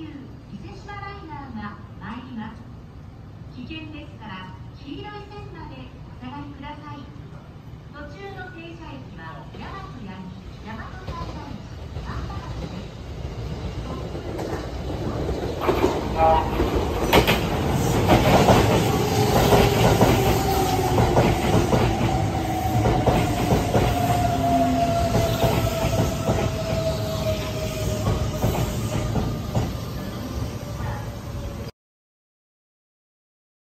急伊勢志摩ライナーが参ります。危険ですから黄色い線までお下がりください途中の停車駅は大和谷大和西大寺万博で。す